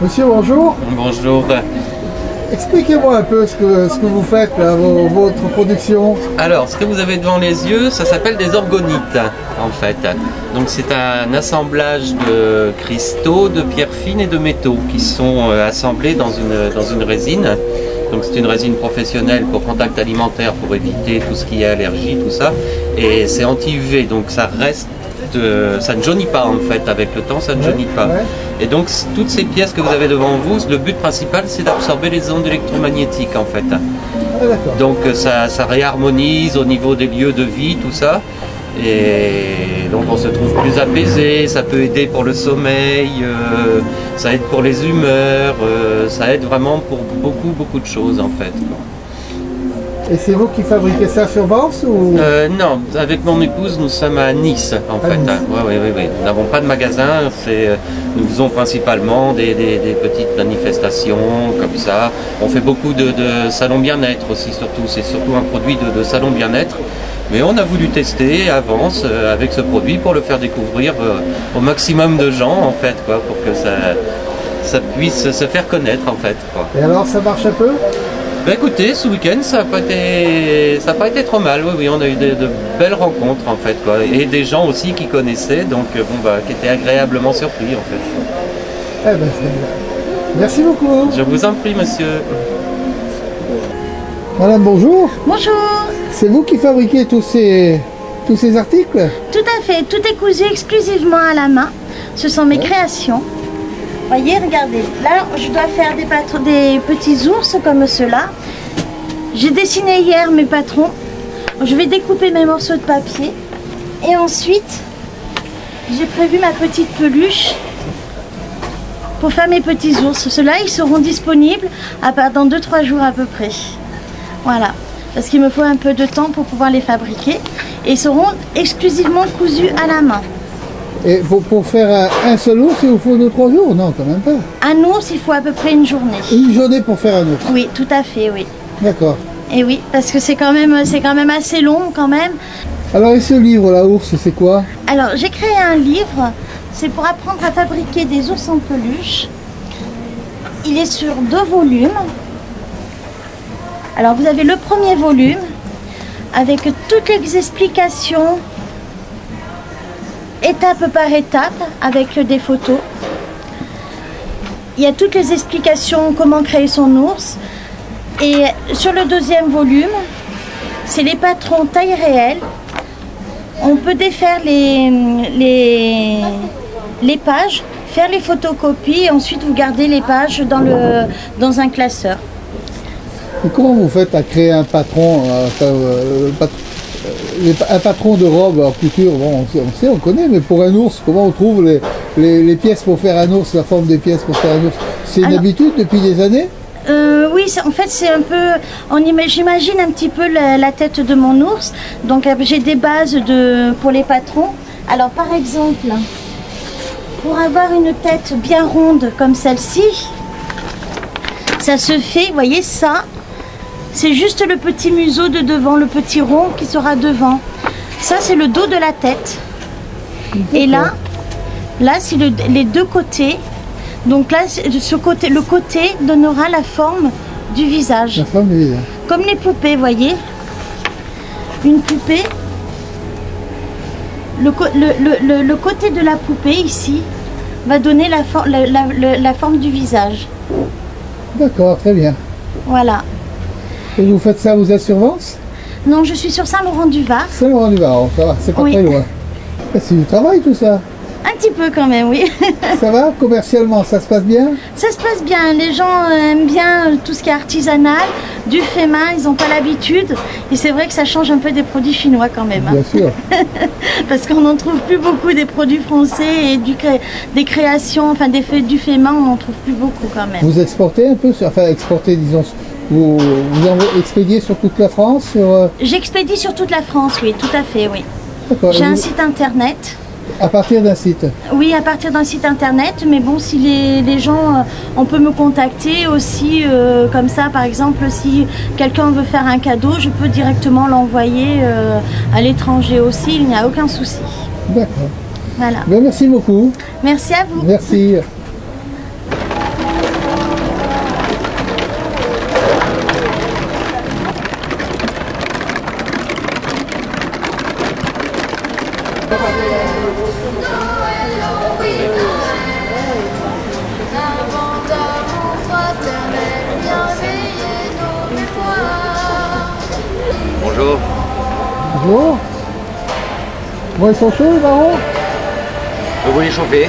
Monsieur, bonjour. Bonjour. Expliquez-moi un peu ce que, ce que vous faites, là, vo- votre production. Alors, ce que vous avez devant les yeux, ça s'appelle des orgonites, en fait. Donc, c'est un assemblage de cristaux, de pierres fines et de métaux qui sont euh, assemblés dans une, dans une résine. Donc, c'est une résine professionnelle pour contact alimentaire, pour éviter tout ce qui est allergie, tout ça. Et c'est anti-UV, donc ça reste. Euh, ça ne jaunit pas en fait, avec le temps ça ne jaunit pas. Et donc toutes ces pièces que vous avez devant vous, le but principal c'est d'absorber les ondes électromagnétiques en fait. Ah. Donc euh, ça, ça réharmonise au niveau des lieux de vie, tout ça. Et donc on se trouve plus apaisé, ça peut aider pour le sommeil, euh, ça aide pour les humeurs, euh, ça aide vraiment pour beaucoup beaucoup de choses en fait. Et c'est vous qui fabriquez ça sur Vence ou? Euh, non, avec mon épouse nous sommes à Nice en À fait. Nice. hein. Ouais, ouais, ouais, ouais. Nous n'avons pas de magasin, euh, nous faisons principalement des, des- des petites manifestations comme ça. On fait beaucoup de, de salons bien-être aussi surtout, c'est surtout un produit de, de salon bien-être. Mais on a voulu tester avance euh, avec ce produit pour le faire découvrir euh, au maximum de gens en fait, quoi, pour que ça, ça puisse se faire connaître en fait. Quoi. Et alors, ça marche un peu? Bah écoutez, ce week-end ça n'a pas été ça a pas été trop mal, oui oui, on a eu de, de belles rencontres en fait quoi, et des gens aussi qui connaissaient, donc euh, bon bah qui étaient agréablement surpris en fait. Eh ben. Merci beaucoup. Je vous en prie monsieur. Madame, bonjour. Bonjour, C'est vous qui fabriquez tous ces, tous ces articles? Tout à fait, tout est cousu exclusivement à la main. Ce sont mes créations. Voyez, regardez, là je dois faire des, petits ours comme ceux-là. J'ai dessiné hier mes patrons. Je vais découper mes morceaux de papier. Et ensuite, j'ai prévu ma petite peluche pour faire mes petits ours. Ceux-là, ils seront disponibles dans 2-3 jours à peu près. Voilà, parce qu'il me faut un peu de temps pour pouvoir les fabriquer. Et ils seront exclusivement cousus à la main. Et pour, pour faire un, un seul ours, il vous faut 2-3 jours? Non, quand même pas. Un ours, il faut à peu près une journée. Une journée pour faire un ours. Oui, tout à fait, oui. D'accord. Et oui, parce que c'est quand même, c'est quand même assez long quand même. Alors, et ce livre, là, ours, c'est quoi? Alors, j'ai créé un livre. C'est pour apprendre à fabriquer des ours en peluche. Il est sur deux volumes. Alors, vous avez le premier volume avec toutes les explications étape par étape avec des photos. Il y a toutes les explications comment créer son ours. Et sur le deuxième volume, c'est les patrons taille réelle. On peut défaire les, les, les pages, faire les photocopies et ensuite vous gardez les pages dans, le, dans un classeur. Comment vous faites à créer un patron euh, euh, Un patron de robe en couture, bon, on sait, on sait, on connaît, mais pour un ours, comment on trouve les, les- les pièces pour faire un ours, la forme des pièces pour faire un ours? C'est une Alors- habitude depuis des années? Euh, oui, en fait, c'est un peu. on J'imagine un petit peu la, la tête de mon ours. Donc, euh, j'ai des bases de, pour les patrons. Alors, par exemple, pour avoir une tête bien ronde comme celle-ci, ça se fait, vous voyez ça? C'est juste le petit museau de devant, le petit rond qui sera devant. Ça, c'est le dos de la tête. Et là, là, c'est le- les deux côtés. Donc là, ce côté, le côté donnera la forme du visage. La forme du visage. Comme les poupées, voyez Une poupée. Le, côté de la poupée, ici, va donner la, for- la- la- la- la forme du visage. D'accord, très bien. Voilà. Et vous faites ça, vous êtes sur Vence? Non, je suis sur Saint-Laurent-du-Var. Saint-Laurent-du-Var, ça va, c'est pas Oui. très loin. C'est du travail tout ça. Un petit peu quand même, oui. Ça va Commercialement, ça se passe bien? Ça se passe bien. Les gens euh, aiment bien euh, tout ce qui est artisanal, du fait main. Ils n'ont pas l'habitude. Et c'est vrai que ça change un peu des produits chinois quand même. hein. Bien sûr. Parce qu'on n'en trouve plus beaucoup des produits français et du des créations, enfin des faits du fait main, on n'en trouve plus beaucoup quand même. Vous exportez un peu, enfin exportez, disons, vous, vous expédiez sur toute la France sur, euh, J'expédie sur toute la France, oui, tout à fait, oui. J'ai un site internet À partir d'un site. Oui, à partir d'un site internet, mais bon, si les, les gens, euh, on peut me contacter aussi, euh, comme ça, par exemple, si quelqu'un veut faire un cadeau, je peux directement l'envoyer euh, à l'étranger aussi, il n'y a aucun souci. D'accord. Voilà. Ben, merci beaucoup. Merci à vous. Merci. Bonjour. Bonjour. Bon, ils sont chauds les marrons Vous voulez chauffer